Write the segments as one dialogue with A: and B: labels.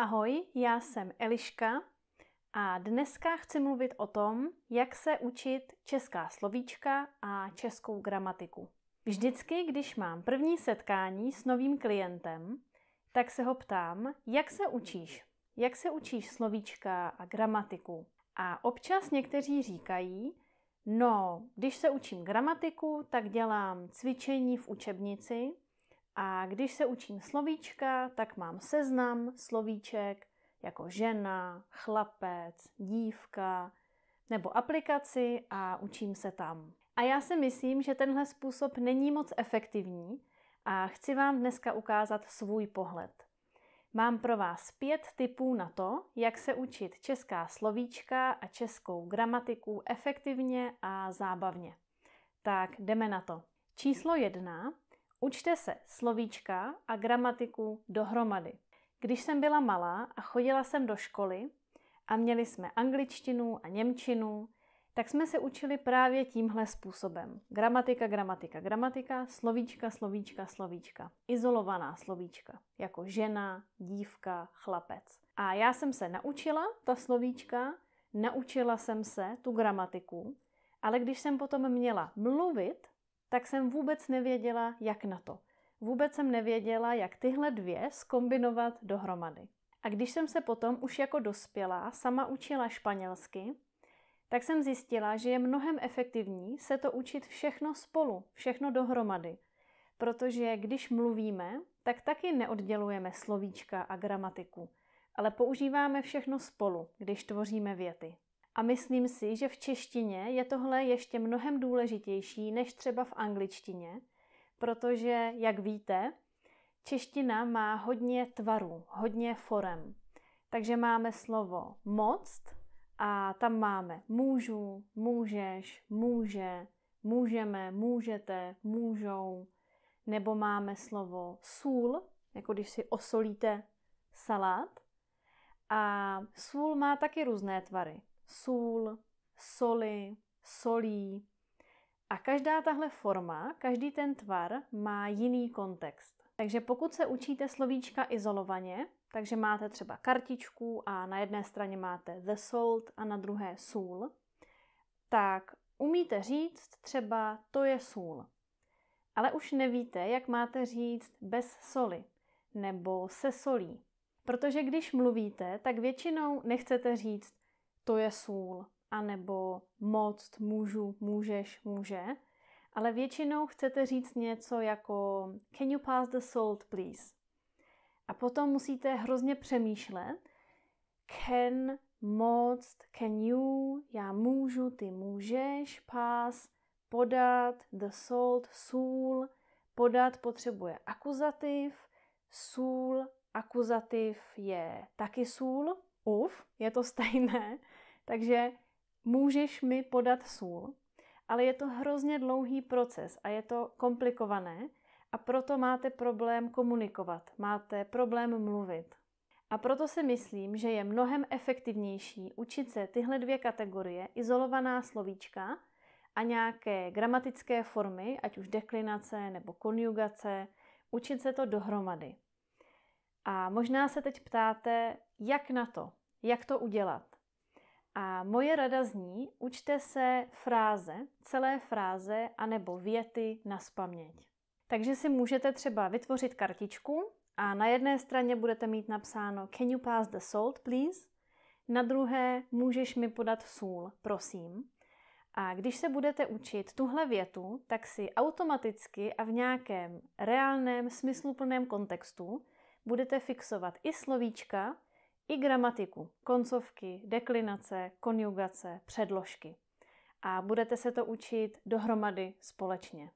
A: Ahoj, já jsem Eliška a dneska chci mluvit o tom, jak se učit česká slovíčka a českou gramatiku. Vždycky, když mám první setkání s novým klientem, tak se ho ptám, jak se učíš? Jak se učíš slovíčka a gramatiku? A občas někteří říkají, no, když se učím gramatiku, tak dělám cvičení v učebnici a když se učím slovíčka, tak mám seznam slovíček jako žena, chlapec, dívka nebo aplikaci a učím se tam. A já si myslím, že tenhle způsob není moc efektivní a chci vám dneska ukázat svůj pohled. Mám pro vás pět tipů na to, jak se učit česká slovíčka a českou gramatiku efektivně a zábavně. Tak jdeme na to. Číslo jedna. Učte se slovíčka a gramatiku dohromady. Když jsem byla malá a chodila jsem do školy a měli jsme angličtinu a němčinu, tak jsme se učili právě tímhle způsobem. Gramatika, gramatika, gramatika, slovíčka, slovíčka, slovíčka. Izolovaná slovíčka, jako žena, dívka, chlapec. A já jsem se naučila ta slovíčka, naučila jsem se tu gramatiku, ale když jsem potom měla mluvit, tak jsem vůbec nevěděla, jak na to. Vůbec jsem nevěděla, jak tyhle dvě skombinovat dohromady. A když jsem se potom už jako dospělá sama učila španělsky, tak jsem zjistila, že je mnohem efektivní se to učit všechno spolu, všechno dohromady. Protože když mluvíme, tak taky neoddělujeme slovíčka a gramatiku, ale používáme všechno spolu, když tvoříme věty. A myslím si, že v češtině je tohle ještě mnohem důležitější než třeba v angličtině, protože, jak víte, čeština má hodně tvarů, hodně forem. Takže máme slovo moct a tam máme můžu, můžeš, může, můžeme, můžete, můžou. Nebo máme slovo sůl, jako když si osolíte salát. A sůl má taky různé tvary. Sůl, soli, solí, a každá tahle forma, každý ten tvar má jiný kontext. Takže pokud se učíte slovíčka izolovaně, takže máte třeba kartičku a na jedné straně máte the salt a na druhé sůl, tak umíte říct třeba to je sůl. Ale už nevíte, jak máte říct bez soli nebo se solí. Protože když mluvíte, tak většinou nechcete říct to je sůl anebo moc, můžu, můžeš, může, ale většinou chcete říct něco jako can you pass the salt, please? A potom musíte hrozně přemýšlet, can, moc, can you, já můžu, ty můžeš, pass, podat, the salt, sůl, podat potřebuje akuzativ, sůl, akuzativ je taky sůl, uf, je to stejné, takže můžeš mi podat sůl, ale je to hrozně dlouhý proces a je to komplikované a proto máte problém komunikovat, máte problém mluvit. A proto si myslím, že je mnohem efektivnější učit se tyhle dvě kategorie, izolovaná slovíčka a nějaké gramatické formy, ať už deklinace nebo konjugace, učit se to dohromady. A možná se teď ptáte, jak na to, jak to udělat. A moje rada zní, učte se fráze, celé fráze anebo věty na spaměť. Takže si můžete třeba vytvořit kartičku a na jedné straně budete mít napsáno Can you pass the salt, please? Na druhé můžeš mi podat sůl, prosím. A když se budete učit tuhle větu, tak si automaticky a v nějakém reálném, smysluplném kontextu budete fixovat i slovíčka, i gramatiku, koncovky, deklinace, konjugace, předložky. A budete se to učit dohromady společně.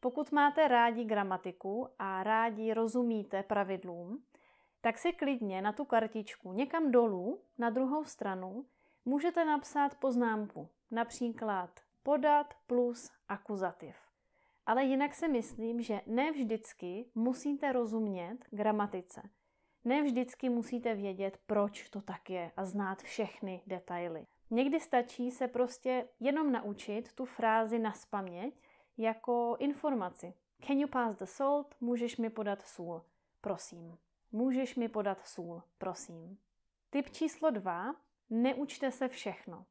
A: Pokud máte rádi gramatiku a rádi rozumíte pravidlům, tak si klidně na tu kartičku někam dolů, na druhou stranu, můžete napsat poznámku, například podat plus akuzativ. Ale jinak si myslím, že ne vždycky musíte rozumět gramatice. Ne vždycky musíte vědět, proč to tak je a znát všechny detaily. Někdy stačí se prostě jenom naučit tu frázi na spaměť jako informaci. Can you pass the salt? Můžeš mi podat sůl? Prosím. Můžeš mi podat sůl, prosím. Tip číslo dva. Neučte se všechno.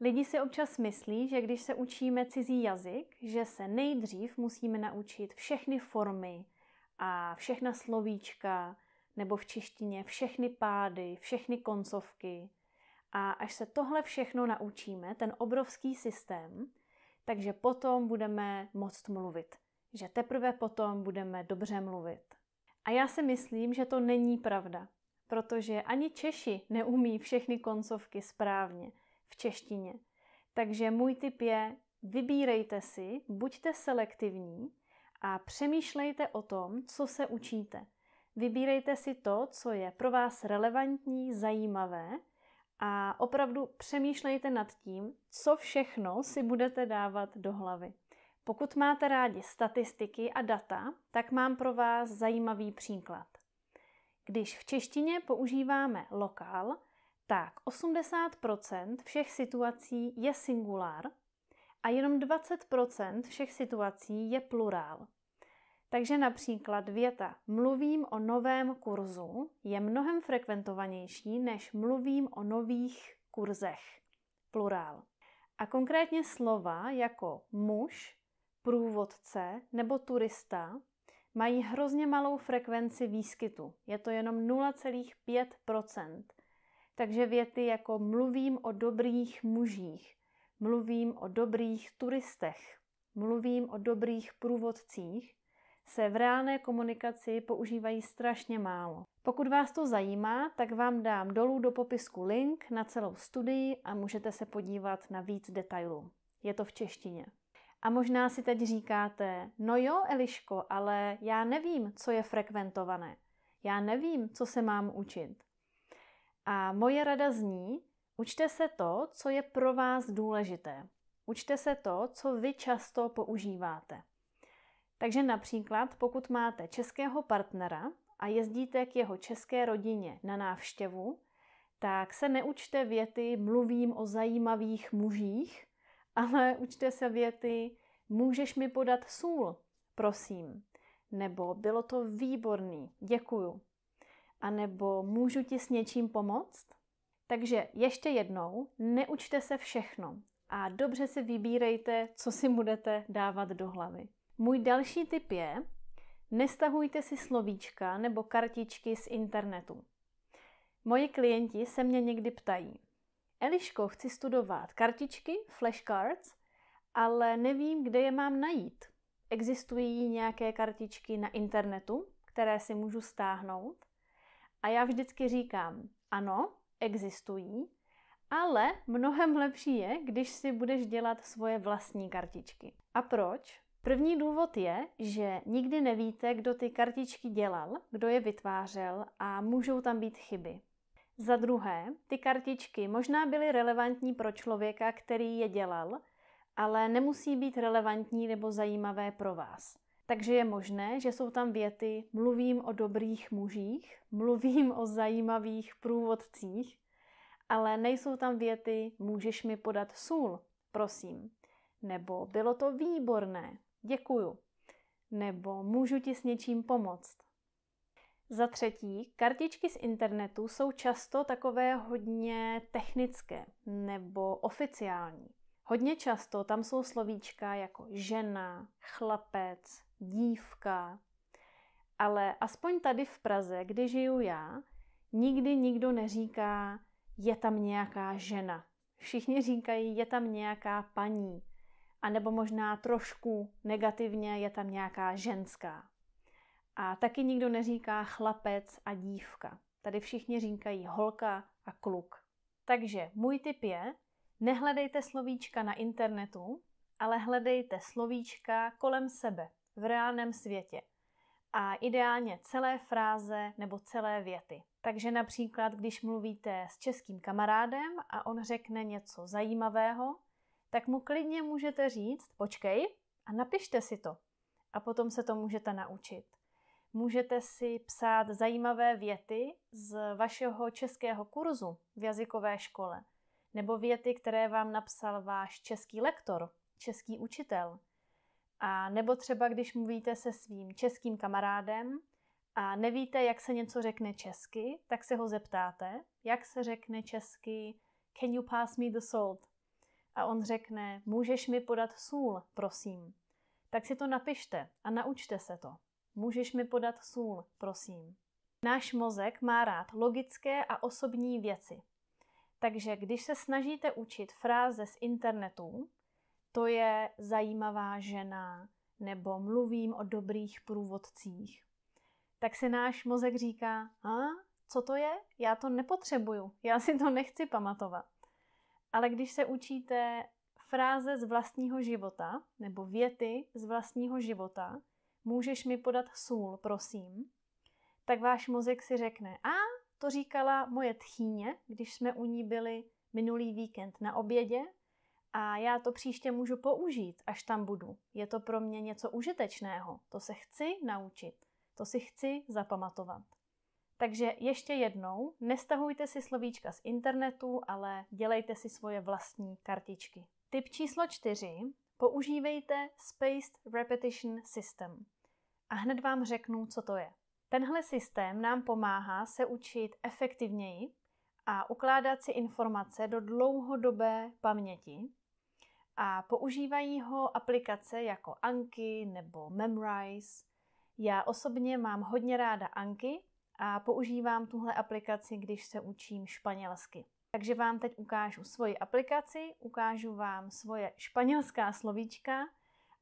A: Lidi si občas myslí, že když se učíme cizí jazyk, že se nejdřív musíme naučit všechny formy a všechna slovíčka, nebo v češtině všechny pády, všechny koncovky. A až se tohle všechno naučíme, ten obrovský systém, takže potom budeme moct mluvit. Že teprve potom budeme dobře mluvit. A já si myslím, že to není pravda, protože ani Češi neumí všechny koncovky správně v češtině. Takže můj tip je, vybírejte si, buďte selektivní a přemýšlejte o tom, co se učíte. Vybírejte si to, co je pro vás relevantní, zajímavé a opravdu přemýšlejte nad tím, co všechno si budete dávat do hlavy. Pokud máte rádi statistiky a data, tak mám pro vás zajímavý příklad. Když v češtině používáme lokál, tak 80% všech situací je singulár a jenom 20% všech situací je plurál. Takže například věta mluvím o novém kurzu je mnohem frekventovanější než mluvím o nových kurzech. Plurál. A konkrétně slova jako muž, průvodce nebo turista mají hrozně malou frekvenci výskytu. Je to jenom 0,5% Takže věty jako mluvím o dobrých mužích, mluvím o dobrých turistech, mluvím o dobrých průvodcích se v reálné komunikaci používají strašně málo. Pokud vás to zajímá, tak vám dám dolů do popisku link na celou studii a můžete se podívat na víc detailů. Je to v češtině. A možná si teď říkáte, no jo, Eliško, ale já nevím, co je frekventované. Já nevím, co se mám učit. A moje rada zní, učte se to, co je pro vás důležité. Učte se to, co vy často používáte. Takže například, pokud máte českého partnera a jezdíte k jeho české rodině na návštěvu, tak se neučte věty mluvím o zajímavých mužích, ale učte se věty můžeš mi podat sůl, prosím. Nebo bylo to výborný, děkuju. A nebo můžu ti s něčím pomoct? Takže ještě jednou, neučte se všechno a dobře si vybírejte, co si budete dávat do hlavy. Můj další tip je, nestahujte si slovíčka nebo kartičky z internetu. Moji klienti se mě někdy ptají, Eliško, chci studovat kartičky, flashcards, ale nevím, kde je mám najít. Existují nějaké kartičky na internetu, které si můžu stáhnout? A já vždycky říkám, ano, existují, ale mnohem lepší je, když si budeš dělat svoje vlastní kartičky. A proč? První důvod je, že nikdy nevíte, kdo ty kartičky dělal, kdo je vytvářel a můžou tam být chyby. Za druhé, ty kartičky možná byly relevantní pro člověka, který je dělal, ale nemusí být relevantní nebo zajímavé pro vás. Takže je možné, že jsou tam věty mluvím o dobrých mužích, mluvím o zajímavých průvodcích, ale nejsou tam věty můžeš mi podat sůl, prosím. Nebo bylo to výborné, děkuju. Nebo můžu ti s něčím pomoct. Za třetí, kartičky z internetu jsou často takové hodně technické nebo oficiální. Hodně často tam jsou slovíčka jako žena, chlapec, dívka, ale aspoň tady v Praze, kde žiju já, nikdy nikdo neříká, je tam nějaká žena. Všichni říkají, je tam nějaká paní. A nebo možná trošku negativně je tam nějaká ženská. A taky nikdo neříká chlapec a dívka. Tady všichni říkají holka a kluk. Takže můj tip je, nehledejte slovíčka na internetu, ale hledejte slovíčka kolem sebe, v reálném světě. A ideálně celé fráze nebo celé věty. Takže například, když mluvíte s českým kamarádem a on řekne něco zajímavého, tak mu klidně můžete říct, počkej a napište si to. A potom se to můžete naučit. Můžete si psát zajímavé věty z vašeho českého kurzu v jazykové škole, nebo věty, které vám napsal váš český lektor, český učitel. A nebo třeba, když mluvíte se svým českým kamarádem a nevíte, jak se něco řekne česky, tak se ho zeptáte, jak se řekne česky Can you pass me the salt? A on řekne, můžeš mi podat sůl, prosím. Tak si to napište a naučte se to. Můžeš mi podat sůl, prosím. Náš mozek má rád logické a osobní věci. Takže když se snažíte učit fráze z internetu, to je zajímavá žena, nebo mluvím o dobrých průvodcích, tak si náš mozek říká, a co to je? Já to nepotřebuju, já si to nechci pamatovat. Ale když se učíte fráze z vlastního života nebo věty z vlastního života, můžeš mi podat sůl, prosím, tak váš mozek si řekne, a to říkala moje tchýně, když jsme u ní byli minulý víkend na obědě a já to příště můžu použít, až tam budu. Je to pro mě něco užitečného, to se chci naučit, to si chci zapamatovat. Takže ještě jednou, nestahujte si slovíčka z internetu, ale dělejte si svoje vlastní kartičky. Tip číslo čtyři. Používejte Spaced Repetition System. A hned vám řeknu, co to je. Tenhle systém nám pomáhá se učit efektivněji a ukládat si informace do dlouhodobé paměti. A používají ho aplikace jako Anki nebo Memrise. Já osobně mám hodně ráda Anki a používám tuhle aplikaci, když se učím španělsky. Takže vám teď ukážu svoji aplikaci, ukážu vám svoje španělská slovíčka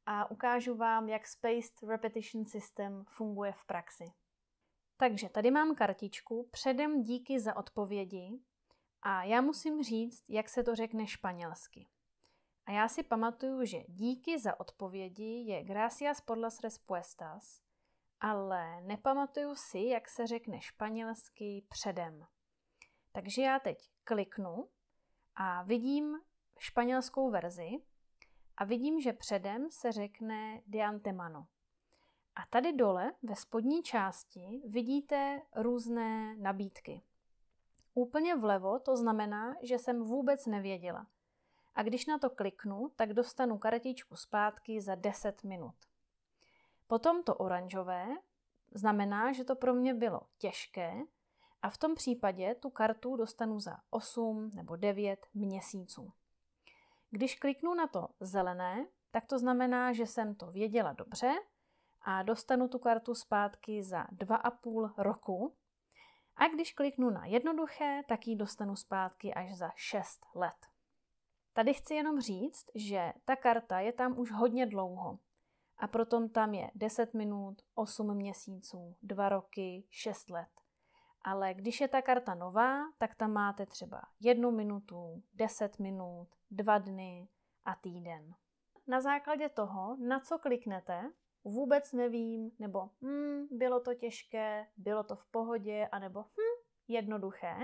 A: a ukážu vám, jak Spaced Repetition System funguje v praxi. Takže tady mám kartičku, předem díky za odpovědi a já musím říct, jak se to řekne španělsky. A já si pamatuju, že díky za odpovědi je gracias por las respuestas, ale nepamatuju si, jak se řekne španělsky předem. Takže já teď kliknu a vidím španělskou verzi a vidím, že předem se řekne de antemano. A tady dole ve spodní části vidíte různé nabídky. Úplně vlevo to znamená, že jsem vůbec nevěděla. A když na to kliknu, tak dostanu kartičku zpátky za 10 minut. Potom to oranžové znamená, že to pro mě bylo těžké a v tom případě tu kartu dostanu za 8 nebo 9 měsíců. Když kliknu na to zelené, tak to znamená, že jsem to věděla dobře a dostanu tu kartu zpátky za 2,5 roku. A když kliknu na jednoduché, tak ji dostanu zpátky až za 6 let. Tady chci jenom říct, že ta karta je tam už hodně dlouho. A proto tam je 10 minut, 8 měsíců, 2 roky, 6 let. Ale když je ta karta nová, tak tam máte třeba jednu minutu, 10 minut, dva dny a týden. Na základě toho, na co kliknete, vůbec nevím, nebo hm, bylo to těžké, bylo to v pohodě, anebo hm, jednoduché,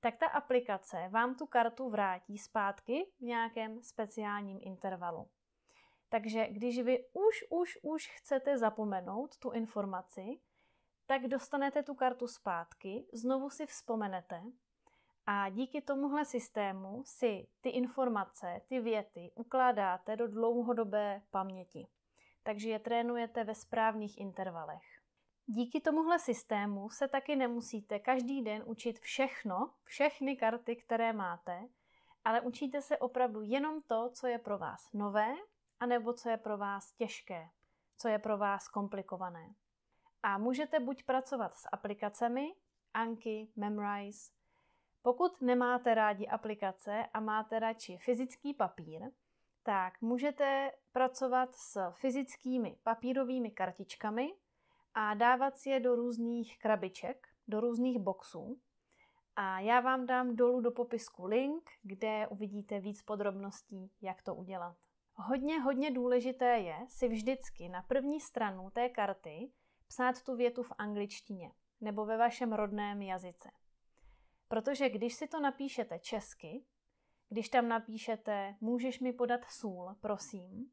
A: tak ta aplikace vám tu kartu vrátí zpátky v nějakém speciálním intervalu. Takže když vy už, už, už chcete zapomenout tu informaci, tak dostanete tu kartu zpátky, znovu si vzpomenete a díky tomuhle systému si ty informace, ty věty ukládáte do dlouhodobé paměti. Takže je trénujete ve správných intervalech. Díky tomuhle systému se taky nemusíte každý den učit všechno, všechny karty, které máte, ale učíte se opravdu jenom to, co je pro vás nové, anebo co je pro vás těžké, co je pro vás komplikované. A můžete buď pracovat s aplikacemi, Anki, Memrise. Pokud nemáte rádi aplikace a máte radši fyzický papír, tak můžete pracovat s fyzickými papírovými kartičkami a dávat si je do různých krabiček, do různých boxů. A já vám dám dolů do popisku link, kde uvidíte víc podrobností, jak to udělat. Hodně, hodně důležité je si vždycky na první stranu té karty psát tu větu v angličtině nebo ve vašem rodném jazyce. Protože když si to napíšete česky, když tam napíšete můžeš mi podat sůl, prosím,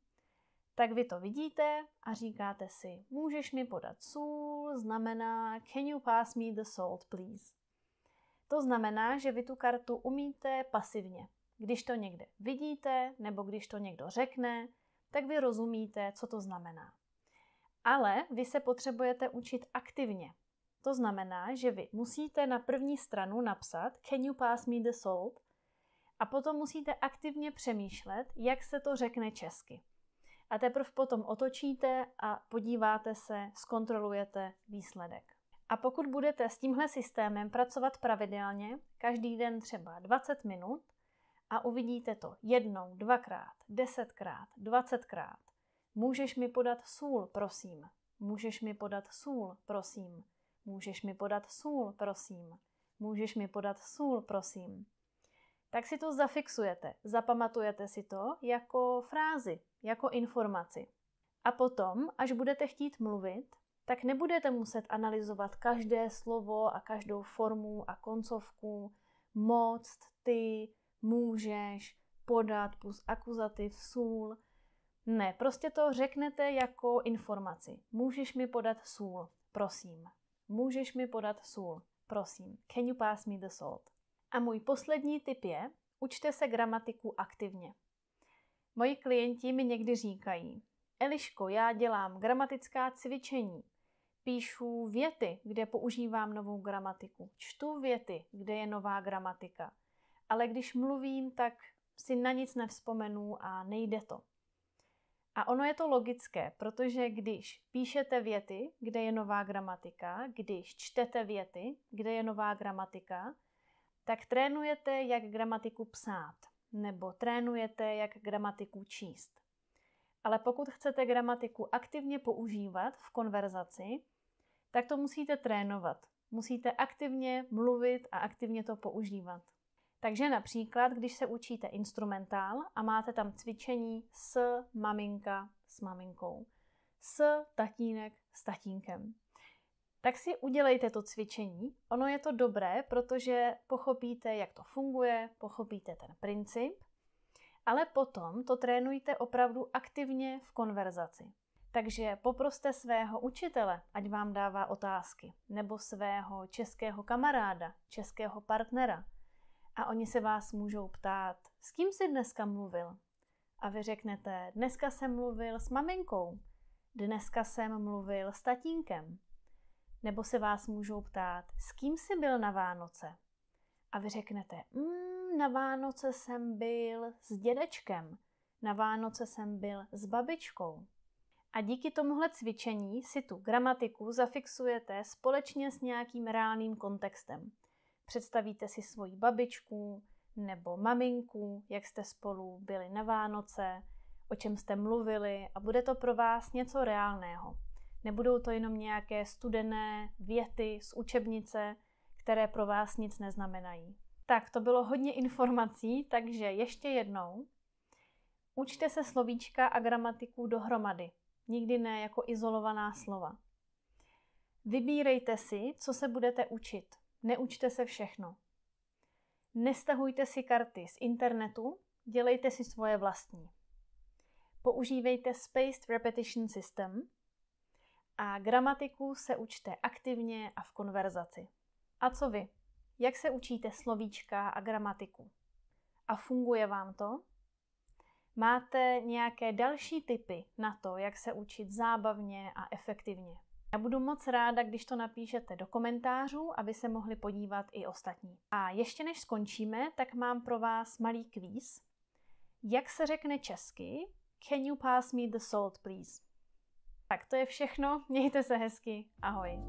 A: tak vy to vidíte a říkáte si můžeš mi podat sůl znamená can you pass me the salt please. To znamená, že vy tu kartu umíte pasivně. Když to někde vidíte nebo když to někdo řekne, tak vy rozumíte, co to znamená. Ale vy se potřebujete učit aktivně. To znamená, že vy musíte na první stranu napsat Can you pass me the salt? A potom musíte aktivně přemýšlet, jak se to řekne česky. A teprve potom otočíte a podíváte se, zkontrolujete výsledek. A pokud budete s tímhle systémem pracovat pravidelně, každý den třeba 20 minut, a uvidíte to jednou, dvakrát, desetkrát, dvacetkrát, můžeš mi podat sůl, prosím. Můžeš mi podat sůl, prosím. Můžeš mi podat sůl, prosím. Můžeš mi podat sůl, prosím. Tak si to zafixujete, zapamatujete si to jako frázi, jako informaci. A potom, až budete chtít mluvit, tak nebudete muset analyzovat každé slovo a každou formu a koncovku, moc, ty, můžeš, podat plus akuzativ, sůl. Ne, prostě to řeknete jako informaci. Můžeš mi podat sůl, prosím. Můžeš mi podat sůl, prosím. Can you pass me the salt? A můj poslední tip je, učte se gramatiku aktivně. Moji klienti mi někdy říkají, Eliško, já dělám gramatická cvičení, píšu věty, kde používám novou gramatiku, čtu věty, kde je nová gramatika, ale když mluvím, tak si na nic nevzpomenu a nejde to. A ono je to logické, protože když píšete věty, kde je nová gramatika, když čtete věty, kde je nová gramatika, tak trénujete, jak gramatiku psát, nebo trénujete, jak gramatiku číst. Ale pokud chcete gramatiku aktivně používat v konverzaci, tak to musíte trénovat. Musíte aktivně mluvit a aktivně to používat. Takže například, když se učíte instrumentál a máte tam cvičení s maminka s maminkou, s tatínek s tatínkem, tak si udělejte to cvičení. Ono je to dobré, protože pochopíte, jak to funguje, pochopíte ten princip, ale potom to trénujte opravdu aktivně v konverzaci. Takže poproste svého učitele, ať vám dává otázky, nebo svého českého kamaráda, českého partnera, a oni se vás můžou ptát, s kým jsi dneska mluvil? A vy řeknete, dneska jsem mluvil s maminkou, dneska jsem mluvil s tatínkem. Nebo se vás můžou ptát, s kým jsi byl na Vánoce? A vy řeknete, mm, na Vánoce jsem byl s dědečkem, na Vánoce jsem byl s babičkou. A díky tomuhle cvičení si tu gramatiku zafixujete společně s nějakým reálným kontextem. Představíte si svoji babičku nebo maminku, jak jste spolu byli na Vánoce, o čem jste mluvili a bude to pro vás něco reálného. Nebudou to jenom nějaké studené věty z učebnice, které pro vás nic neznamenají. Tak, to bylo hodně informací, takže ještě jednou. Učte se slovíčka a gramatiku dohromady, nikdy ne jako izolovaná slova. Vybírejte si, co se budete učit. Neučte se všechno. Nestahujte si karty z internetu, dělejte si svoje vlastní. Používejte Spaced Repetition System a gramatiku se učte aktivně a v konverzaci. A co vy? Jak se učíte slovíčka a gramatiku? A funguje vám to? Máte nějaké další typy na to, jak se učit zábavně a efektivně? Já budu moc ráda, když to napíšete do komentářů, aby se mohli podívat i ostatní. A ještě než skončíme, tak mám pro vás malý kvíz. Jak se řekne česky? Can you pass me the salt, please? Tak to je všechno, mějte se hezky, ahoj.